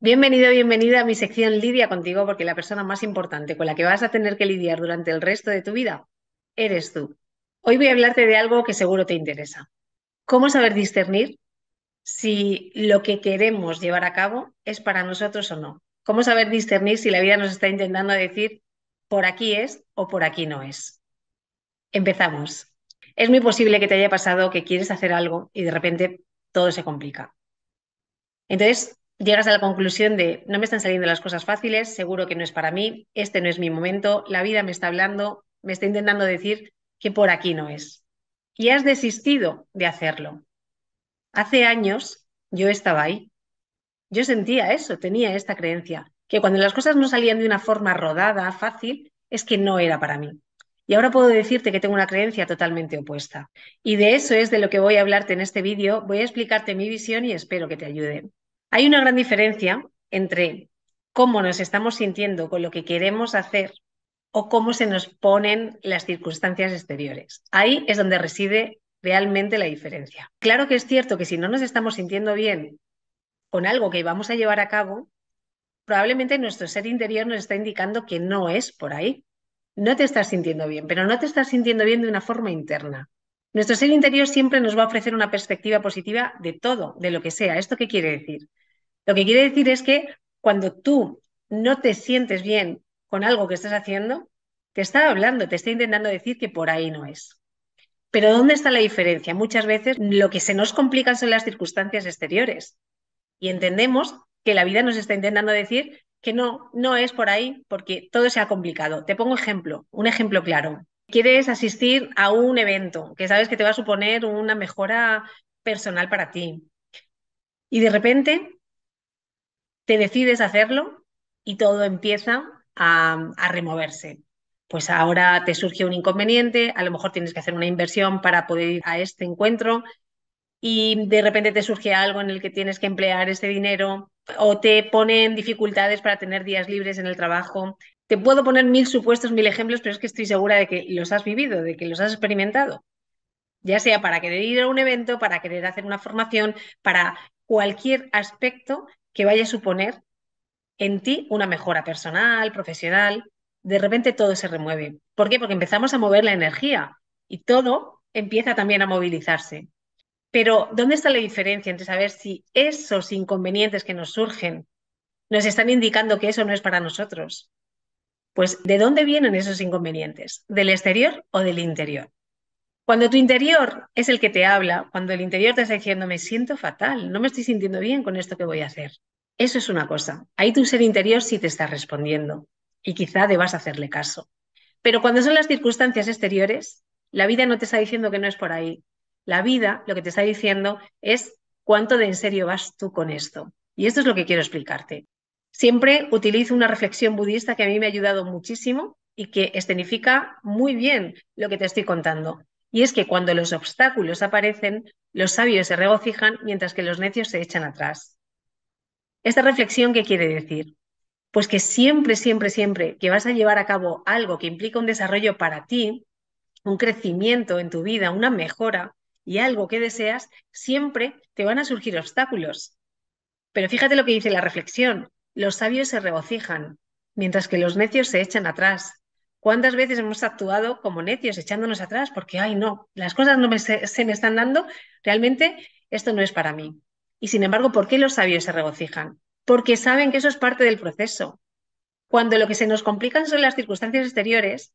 Bienvenido, bienvenida a mi sección Lidia contigo, porque la persona más importante con la que vas a tener que lidiar durante el resto de tu vida eres tú. Hoy voy a hablarte de algo que seguro te interesa. ¿Cómo saber discernir si lo que queremos llevar a cabo es para nosotros o no? ¿Cómo saber discernir si la vida nos está intentando decir por aquí es o por aquí no es? Empezamos. Es muy posible que te haya pasado que quieres hacer algo y de repente todo se complica. Entonces, llegas a la conclusión de no me están saliendo las cosas fáciles, seguro que no es para mí, este no es mi momento, la vida me está hablando, me está intentando decir que por aquí no es. Y has desistido de hacerlo. Hace años yo estaba ahí. Yo sentía eso, tenía esta creencia, que cuando las cosas no salían de una forma rodada, fácil, es que no era para mí. Y ahora puedo decirte que tengo una creencia totalmente opuesta. Y de eso es de lo que voy a hablarte en este vídeo. Voy a explicarte mi visión y espero que te ayude. Hay una gran diferencia entre cómo nos estamos sintiendo con lo que queremos hacer o cómo se nos ponen las circunstancias exteriores. Ahí es donde reside realmente la diferencia. Claro que es cierto que si no nos estamos sintiendo bien con algo que vamos a llevar a cabo, probablemente nuestro ser interior nos está indicando que no es por ahí. No te estás sintiendo bien, pero no te estás sintiendo bien de una forma interna. Nuestro ser interior siempre nos va a ofrecer una perspectiva positiva de todo, de lo que sea. ¿Esto qué quiere decir? Lo que quiere decir es que cuando tú no te sientes bien con algo que estás haciendo, te está hablando, te está intentando decir que por ahí no es. Pero ¿dónde está la diferencia? Muchas veces lo que se nos complica son las circunstancias exteriores. Y entendemos que la vida nos está intentando decir que no, no es por ahí porque todo se ha complicado. Te pongo ejemplo, un ejemplo claro. Quieres asistir a un evento que sabes que te va a suponer una mejora personal para ti. Y de repente te decides hacerlo y todo empieza a, removerse. Pues ahora te surge un inconveniente, a lo mejor tienes que hacer una inversión para poder ir a este encuentro y de repente te surge algo en el que tienes que emplear ese dinero o te ponen dificultades para tener días libres en el trabajo. Te puedo poner mil supuestos, mil ejemplos, pero es que estoy segura de que los has vivido, de que los has experimentado. Ya sea para querer ir a un evento, para querer hacer una formación, para cualquier aspecto que vaya a suponer en ti una mejora personal, profesional. De repente todo se remueve. ¿Por qué? Porque empezamos a mover la energía y todo empieza también a movilizarse. Pero, ¿dónde está la diferencia entre saber si esos inconvenientes que nos surgen nos están indicando que eso no es para nosotros? Pues, ¿de dónde vienen esos inconvenientes? ¿Del exterior o del interior? Cuando tu interior es el que te habla, cuando el interior te está diciendo, me siento fatal, no me estoy sintiendo bien con esto que voy a hacer. Eso es una cosa. Ahí tu ser interior sí te está respondiendo y quizá debas hacerle caso. Pero cuando son las circunstancias exteriores, la vida no te está diciendo que no es por ahí. La vida lo que te está diciendo es cuánto de en serio vas tú con esto. Y esto es lo que quiero explicarte. Siempre utilizo una reflexión budista que a mí me ha ayudado muchísimo y que escenifica muy bien lo que te estoy contando. Y es que cuando los obstáculos aparecen, los sabios se regocijan mientras que los necios se echan atrás. ¿Esta reflexión qué quiere decir? Pues que siempre, siempre, siempre que vas a llevar a cabo algo que implica un desarrollo para ti, un crecimiento en tu vida, una mejora y algo que deseas, siempre te van a surgir obstáculos. Pero fíjate lo que dice la reflexión. Los sabios se regocijan, mientras que los necios se echan atrás. ¿Cuántas veces hemos actuado como necios, echándonos atrás? Porque, ay, no, las cosas no se, me están dando, realmente esto no es para mí. Y sin embargo, ¿por qué los sabios se regocijan? Porque saben que eso es parte del proceso. Cuando lo que se nos complican son las circunstancias exteriores,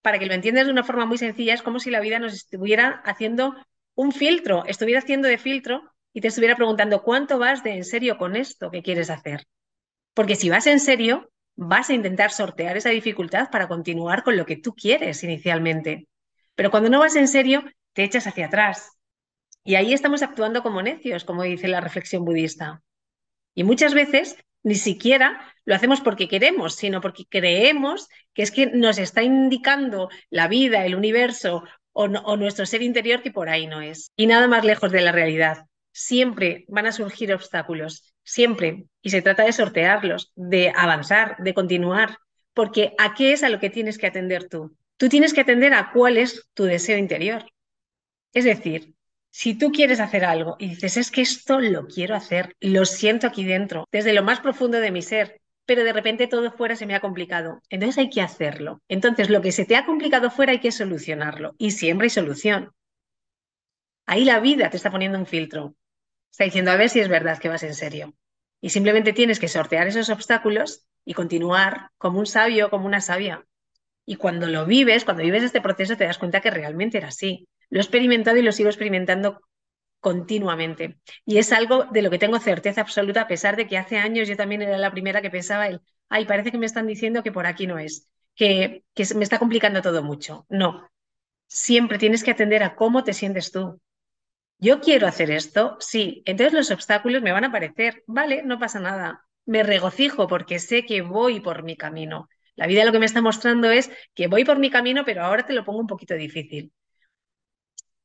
para que lo entiendas de una forma muy sencilla, es como si la vida nos estuviera haciendo un filtro, estuviera haciendo de filtro y te estuviera preguntando cuánto vas de en serio con esto que quieres hacer. Porque si vas en serio, vas a intentar sortear esa dificultad para continuar con lo que tú quieres inicialmente. Pero cuando no vas en serio, te echas hacia atrás. Y ahí estamos actuando como necios, como dice la reflexión budista. Y muchas veces ni siquiera lo hacemos porque queremos, sino porque creemos que es que nos está indicando la vida, el universo o, o nuestro ser interior que por ahí no es. Y nada más lejos de la realidad. Siempre van a surgir obstáculos siempre. Y se trata de sortearlos, de avanzar, de continuar, porque ¿a qué es a lo que tienes que atender tú? Tú tienes que atender a cuál es tu deseo interior. Es decir, Si tú quieres hacer algo y dices, es que esto lo quiero hacer, lo siento aquí dentro, desde lo más profundo de mi ser, pero de repente todo fuera se me ha complicado, entonces hay que hacerlo. Entonces lo que se te ha complicado fuera hay que solucionarlo y siempre hay solución. Ahí la vida te está poniendo un filtro. Está diciendo, a ver si es verdad que vas en serio. Y simplemente tienes que sortear esos obstáculos y continuar como un sabio, como una sabia. Y cuando lo vives, cuando vives este proceso, te das cuenta que realmente era así. Lo he experimentado y lo sigo experimentando continuamente. Y es algo de lo que tengo certeza absoluta, a pesar de que hace años yo también era la primera que pensaba, el, ay, parece que me están diciendo que por aquí no es, que, que me está complicando todo mucho. No, siempre tienes que atender a cómo te sientes tú. Yo quiero hacer esto, sí, entonces los obstáculos me van a aparecer, vale, no pasa nada. Me regocijo porque sé que voy por mi camino. La vida lo que me está mostrando es que voy por mi camino, pero ahora te lo pongo un poquito difícil.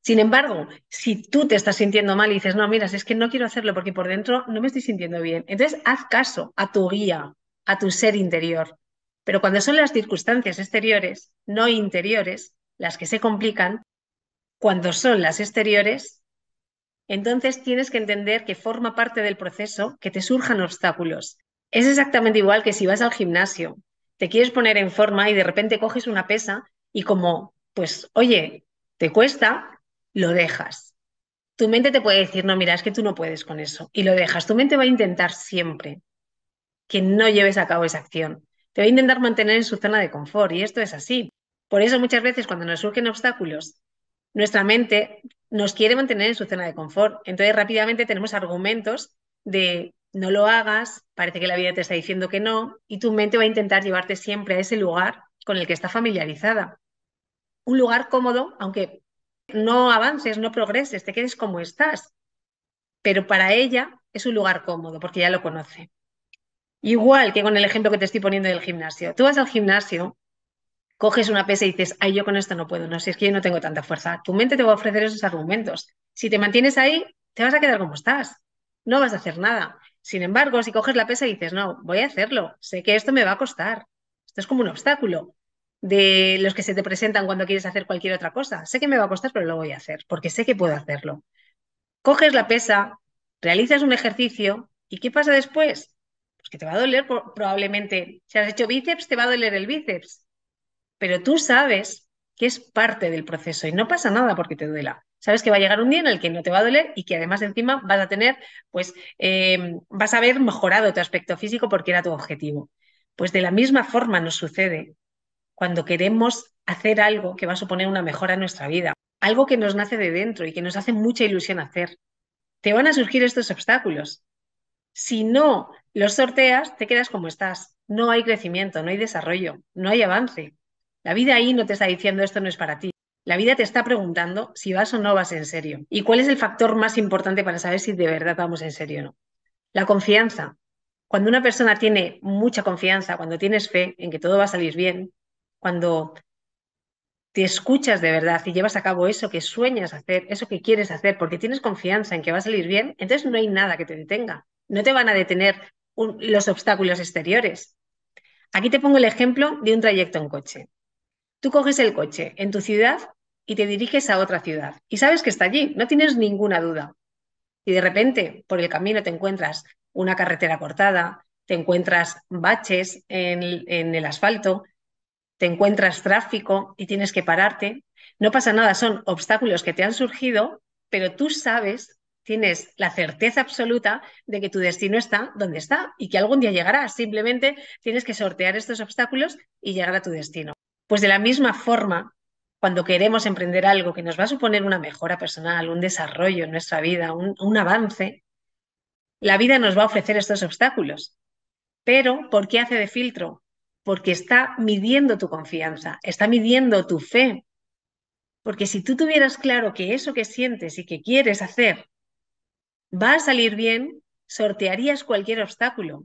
Sin embargo, si tú te estás sintiendo mal y dices, no, mira, es que no quiero hacerlo porque por dentro no me estoy sintiendo bien, entonces haz caso a tu guía, a tu ser interior. Pero cuando son las circunstancias exteriores, no interiores, las que se complican, cuando son las exteriores, entonces tienes que entender que forma parte del proceso que te surjan obstáculos. Es exactamente igual que si vas al gimnasio, te quieres poner en forma y de repente coges una pesa y como, pues, oye, te cuesta, lo dejas. Tu mente te puede decir, no, mira, es que tú no puedes con eso. Y lo dejas. Tu mente va a intentar siempre que no lleves a cabo esa acción. Te va a intentar mantener en su zona de confort. Y esto es así. Por eso muchas veces cuando nos surgen obstáculos, nuestra mente nos quiere mantener en su zona de confort. Entonces rápidamente tenemos argumentos de no lo hagas, parece que la vida te está diciendo que no, y tu mente va a intentar llevarte siempre a ese lugar con el que está familiarizada. Un lugar cómodo, aunque no avances, no progreses, te quedes como estás. Pero para ella es un lugar cómodo porque ya lo conoce. Igual que con el ejemplo que te estoy poniendo del gimnasio. Tú vas al gimnasio, coges una pesa y dices, ay, yo con esto no puedo, no, si es que yo no tengo tanta fuerza. Tu mente te va a ofrecer esos argumentos. Si te mantienes ahí, te vas a quedar como estás. No vas a hacer nada. Sin embargo, si coges la pesa y dices, no, voy a hacerlo, sé que esto me va a costar. Esto es como un obstáculo de los que se te presentan cuando quieres hacer cualquier otra cosa. Sé que me va a costar, pero lo voy a hacer, porque sé que puedo hacerlo. Coges la pesa, realizas un ejercicio y ¿qué pasa después? Pues que te va a doler probablemente. Si has hecho bíceps, te va a doler el bíceps. Pero tú sabes que es parte del proceso y no pasa nada porque te duela. Sabes que va a llegar un día en el que no te va a doler y que además encima vas a tener, pues, eh, vas a haber mejorado tu aspecto físico porque era tu objetivo. Pues de la misma forma nos sucede cuando queremos hacer algo que va a suponer una mejora en nuestra vida, algo que nos nace de dentro y que nos hace mucha ilusión hacer. Te van a surgir estos obstáculos. Si no los sorteas, te quedas como estás. No hay crecimiento, no hay desarrollo, no hay avance. La vida ahí no te está diciendo esto no es para ti. La vida te está preguntando si vas o no vas en serio. ¿Y cuál es el factor más importante para saber si de verdad vamos en serio o no? La confianza. Cuando una persona tiene mucha confianza, cuando tienes fe en que todo va a salir bien, cuando te escuchas de verdad y llevas a cabo eso que sueñas hacer, eso que quieres hacer, porque tienes confianza en que va a salir bien, entonces no hay nada que te detenga. No te van a detener los obstáculos exteriores. Aquí te pongo el ejemplo de un trayecto en coche. Tú coges el coche en tu ciudad y te diriges a otra ciudad y sabes que está allí, no tienes ninguna duda. Y de repente por el camino te encuentras una carretera cortada, te encuentras baches en el asfalto, te encuentras tráfico y tienes que pararte. No pasa nada, son obstáculos que te han surgido, pero tú sabes, tienes la certeza absoluta de que tu destino está donde está y que algún día llegará. Simplemente tienes que sortear estos obstáculos y llegar a tu destino. Pues de la misma forma, cuando queremos emprender algo que nos va a suponer una mejora personal, un desarrollo en nuestra vida, un, avance, la vida nos va a ofrecer estos obstáculos. Pero, ¿por qué hace de filtro? porque está midiendo tu confianza, está midiendo tu fe. Porque si tú tuvieras claro que eso que sientes y que quieres hacer va a salir bien, sortearías cualquier obstáculo.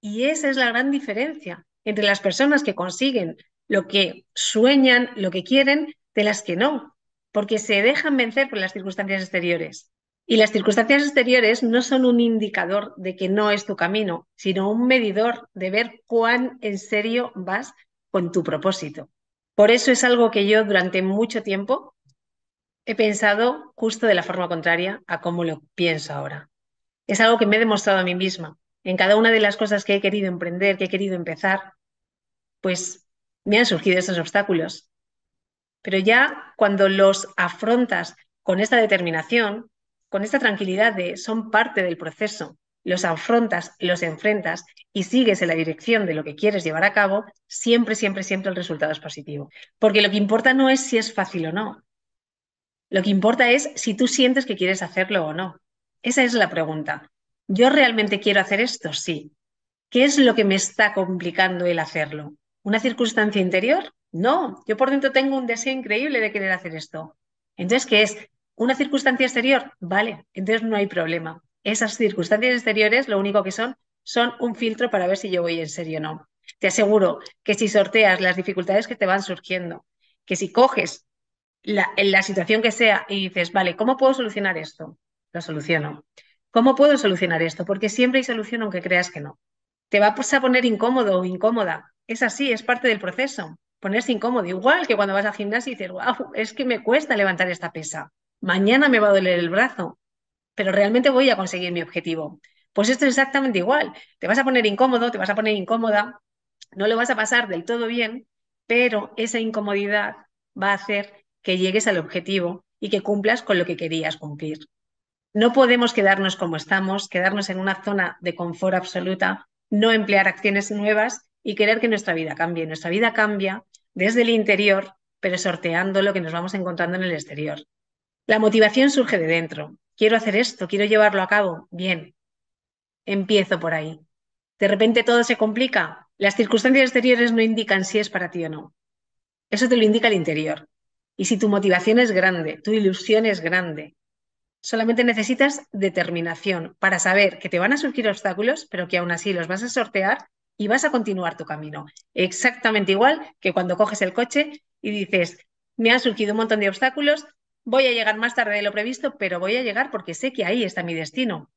Y esa es la gran diferencia entre las personas que consiguen lo que sueñan, lo que quieren, de las que no, porque se dejan vencer por las circunstancias exteriores. Y las circunstancias exteriores no son un indicador de que no es tu camino, sino un medidor de ver cuán en serio vas con tu propósito. Por eso es algo que yo durante mucho tiempo he pensado justo de la forma contraria a cómo lo pienso ahora. Es algo que me he demostrado a mí misma. En cada una de las cosas que he querido emprender, que he querido empezar, pues me han surgido esos obstáculos. Pero ya cuando los afrontas con esta determinación, con esta tranquilidad de son parte del proceso, los afrontas, los enfrentas y sigues en la dirección de lo que quieres llevar a cabo, siempre, siempre, siempre el resultado es positivo. Porque lo que importa no es si es fácil o no. Lo que importa es si tú sientes que quieres hacerlo o no. Esa es la pregunta. ¿Yo realmente quiero hacer esto? Sí. ¿Qué es lo que me está complicando el hacerlo? ¿Una circunstancia interior? No, yo por dentro tengo un deseo increíble de querer hacer esto. Entonces, ¿qué es? ¿Una circunstancia exterior? Vale, entonces no hay problema. Esas circunstancias exteriores lo único que son son un filtro para ver si yo voy en serio o no. Te aseguro que si sorteas las dificultades que te van surgiendo, que si coges la, situación que sea y dices, vale, ¿cómo puedo solucionar esto? Lo soluciono. ¿Cómo puedo solucionar esto? Porque siempre hay solución aunque creas que no. Te vas a poner incómodo o incómoda. Es así, es parte del proceso. Ponerse incómodo. Igual que cuando vas al gimnasio y dices, wow, es que me cuesta levantar esta pesa. Mañana me va a doler el brazo, pero realmente voy a conseguir mi objetivo. Pues esto es exactamente igual. Te vas a poner incómodo, te vas a poner incómoda, no lo vas a pasar del todo bien, pero esa incomodidad va a hacer que llegues al objetivo y que cumplas con lo que querías cumplir. No podemos quedarnos como estamos, quedarnos en una zona de confort absoluta, no emplear acciones nuevas y querer que nuestra vida cambie. Nuestra vida cambia desde el interior, pero sorteando lo que nos vamos encontrando en el exterior. La motivación surge de dentro. Quiero hacer esto, quiero llevarlo a cabo. Bien, empiezo por ahí. De repente todo se complica. Las circunstancias exteriores no indican si es para ti o no. Eso te lo indica el interior. Y si tu motivación es grande, tu ilusión es grande, solamente necesitas determinación para saber que te van a surgir obstáculos, pero que aún así los vas a sortear y vas a continuar tu camino. Exactamente igual que cuando coges el coche y dices, me han surgido un montón de obstáculos, voy a llegar más tarde de lo previsto, pero voy a llegar porque sé que ahí está mi destino.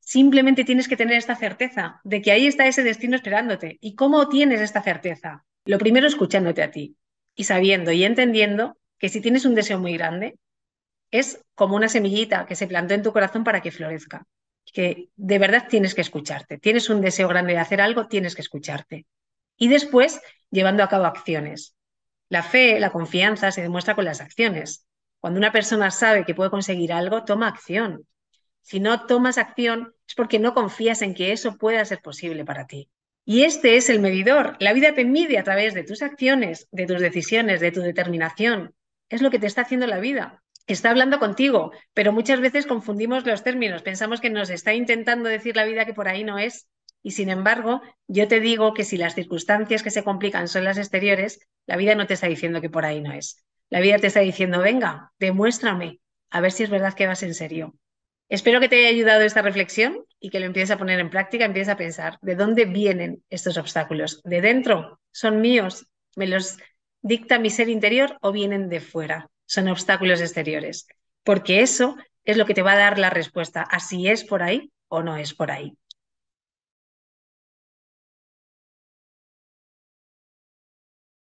Simplemente tienes que tener esta certeza de que ahí está ese destino esperándote. ¿Y cómo tienes esta certeza? Lo primero escuchándote a ti y sabiendo y entendiendo que si tienes un deseo muy grande, es como una semillita que se plantó en tu corazón para que florezca. Que de verdad tienes que escucharte. Tienes un deseo grande de hacer algo, tienes que escucharte. Y después, llevando a cabo acciones. La fe, la confianza se demuestra con las acciones. Cuando una persona sabe que puede conseguir algo, toma acción. Si no tomas acción, es porque no confías en que eso pueda ser posible para ti. Y este es el medidor. La vida te mide a través de tus acciones, de tus decisiones, de tu determinación. Es lo que te está haciendo la vida. Está hablando contigo, pero muchas veces confundimos los términos. Pensamos que nos está intentando decir la vida que por ahí no es. Y sin embargo, yo te digo que si las circunstancias que se complican son las exteriores, la vida no te está diciendo que por ahí no es. La vida te está diciendo, venga, demuéstrame, a ver si es verdad que vas en serio. Espero que te haya ayudado esta reflexión y que lo empieces a poner en práctica, empieces a pensar de dónde vienen estos obstáculos. ¿De dentro? ¿Son míos? ¿Me los dicta mi ser interior o vienen de fuera? Son obstáculos exteriores. Porque eso es lo que te va a dar la respuesta a si es por ahí o no es por ahí.